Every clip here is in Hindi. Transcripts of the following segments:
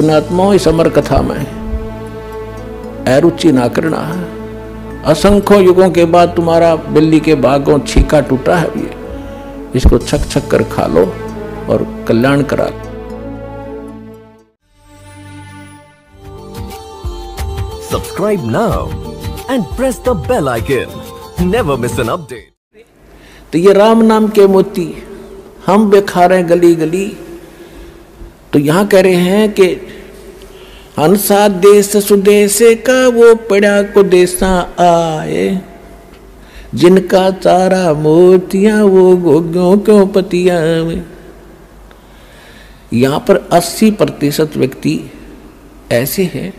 पुण्यात्मा इस अमर कथा में अरुचि ना करना है असंख्य युगों के बाद तुम्हारा बिल्ली के बागों छीका टूटा है ये इसको छक छक कर खा लो और कल्याण करा लो Subscribe now and press the bell icon. Never miss an update. तो ये राम नाम के मोती हम बेखा रहे गली गली तो यहाँ कह रहे हैं कि हंसा देश सुदेश का वो पड़ा को देसा आए। जिनका चारा मोतिया वो गोग्यों क्यों पतिया यहाँ पर 80 प्रतिशत व्यक्ति ऐसे हैं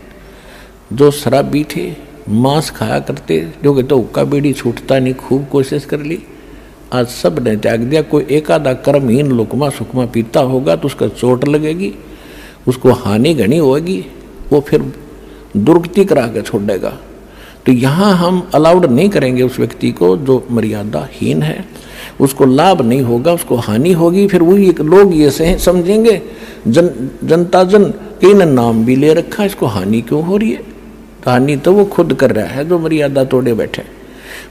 जो शराबी थे मांस खाया करते, जो कि तो हुक्का बीड़ी छूटता नहीं, खूब कोशिश कर ली। आज सबने त्याग दिया, कोई एक आधा कर्महीन लुकमा सुकमा पीता होगा तो उसका चोट लगेगी, उसको हानि घनी होगी। वो फिर दुर्गति करा के छोड़ देगा तो यहाँ हम अलाउड नहीं करेंगे उस व्यक्ति को जो मर्यादाहीन है। उसको लाभ नहीं होगा, उसको हानि होगी, फिर वही लोग ये से समझेंगे, जन जनता जन कि ने नाम भी ले रखा, इसको हानि क्यों हो रही है? हानि तो वो खुद कर रहा है, जो मर्यादा तोड़े बैठे।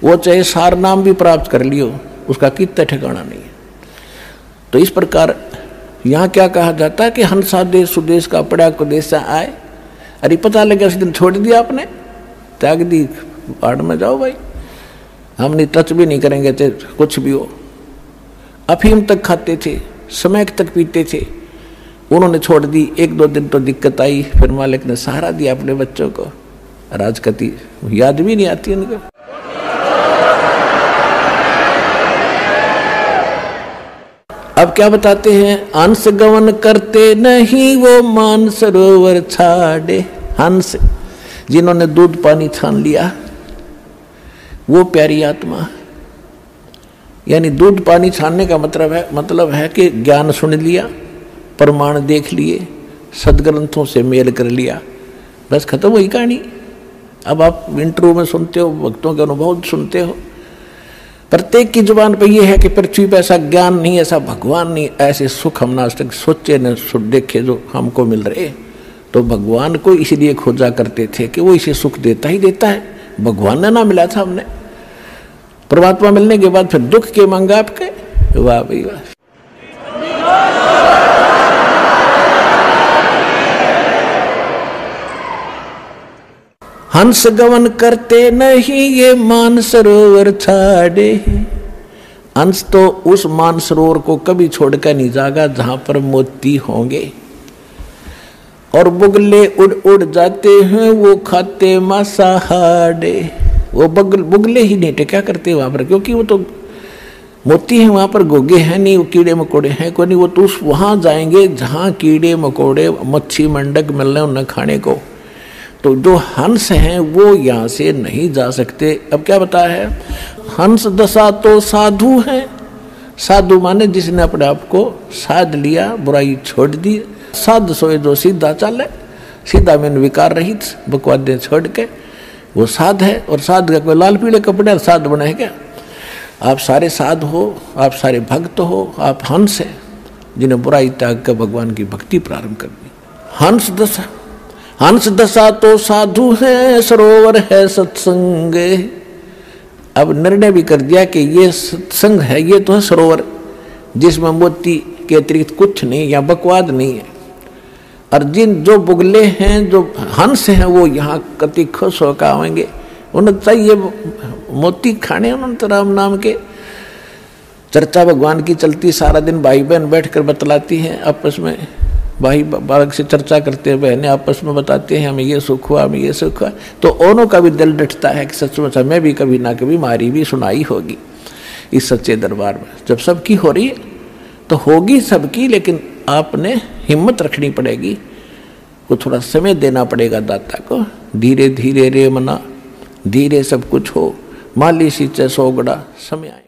वो चाहे सार नाम भी प्राप्त कर लियो, उसका कितना ठिकाना नहीं है। तो इस प्रकार यहाँ क्या कहा जाता है कि हंसा देश सुदेश का पड़ा को देश आए अरे पता लगे उस दिन छोड़ दिया आपने। त्याग दी, बाढ़ में जाओ भाई। हम नहीं टच भी नहीं करेंगे थे कुछ भी हो। अफीम तक खाते थे, समय तक पीते थे। उन्होंने छोड़ दी, एक दो दिन तो दिक्कत आई, फिर मालिक ने सहारा दिया अपने बच्चों को। राजकती याद भी नहीं आती उनको। अब क्या बताते हैं? अंश गवन करते नहीं, वो मान सरोवर छाड़े। हंस, जिन्होंने दूध पानी छान लिया, वो प्यारी आत्मा। यानी दूध पानी छानने का मतलब है मतलब है कि ज्ञान सुन लिया, प्रमाण देख लिए, सदग्रंथों से मेल कर लिया। बस खत्म हुई कहानी। अब आप इंटरव्यू में सुनते हो, भक्तों के अनुभव सुनते हो। प्रत्येक की ज़ुबान पर यह है कि पृथ्वी पर ऐसा ज्ञान नहीं, ऐसा भगवान नहीं, ऐसे सुख हम ना तक सोचे न देखे जो हमको मिल रहे। तो भगवान को इसलिए खोजा करते थे कि वो इसे सुख देता ही देता है। भगवान ने ना मिला था हमने। परमात्मा मिलने के बाद फिर दुख के मांगा आपके? वाह भाई, वाह। हंस गवन करते नहीं ये मान सरोवर छाड़े हंस तो उस मान सरोवर को कभी छोड़कर नहीं जागा जहाँ पर मोती होंगे। और बुगले उड़ उड़ जाते हैं, वो खाते मांसाहारे वो बगल बुगले ही नहीं क्या करते वहाँ पर? क्योंकि वो तो मोती है, वहाँ पर गोगे हैं नहीं, वो कीड़े मकोड़े हैं कोई नहीं। वो तो उस वहाँ जाएँगे जहाँ कीड़े मकोड़े, मच्छी मंडक मिल रहे उन्हें खाने को। तो जो हंस हैं वो यहाँ से नहीं जा सकते। अब क्या बताया है? हंस दशा तो साधु हैं। साधु माने जिसने अपने आप को साध लिया, बुराई छोड़ दी। साध सोए जो सीधा चले, सीधा में विकार रहित बकवादे छोड़ के। वो साध है और साध का कोई लाल पीले कपड़े, साध बने क्या? आप सारे साध हो, आप सारे भक्त हो, आप हंस हैं, जिन्हें बुराई त्याग कर भगवान की भक्ति प्रारंभ कर दी। हंस दशा। हंस दशा तो साधु है, सरोवर है सत्संग। अब निर्णय भी कर दिया कि ये सत्संग है, ये तो है सरोवर जिसमें मोती के अतिरिक्त कुछ नहीं, या बकवाद नहीं है। और जिन जो बुगले हैं, जो हंस हैं, वो यहाँ कति खुश होकर आएँगे। उन्हें चाहिए मोती खाने उन्होंने तो राम नाम के। चर्चा भगवान की चलती, सारा दिन भाई बहन बैठ कर बतलाती हैं आपस में। भाई बालक से चर्चा करते हैं, बहनें आपस में बताते हैं, हमें ये सुख हुआ, हमें ये सुख हुआ। तो ओनों का भी दिल डटता है कि सचमुच हमें भी कभी ना कभी मारी भी सुनाई होगी इस सच्चे दरबार में। जब सबकी हो रही तो होगी सबकी, लेकिन आपने हिम्मत रखनी पड़ेगी। को थोड़ा समय देना पड़ेगा दाता को। धीरे धीरे रे मना, धीरे सब कुछ हो। माली सींचे सोगड़ा, समय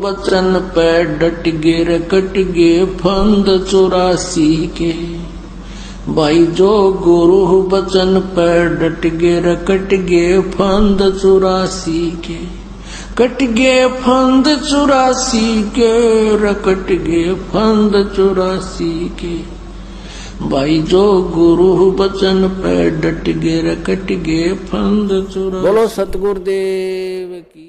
बचन पे डट गे कट गे फंद चौरासी के। भाई जो गुरु बचन पे डट गे कट गे फंद चौरासी के। कट गे फंद चौरासी के, रकट गे फंद चौरासी के। भाई जो गुरु बचन पे डट गे रकट गे फंद चुरा बोलो सतगुरुदेव की।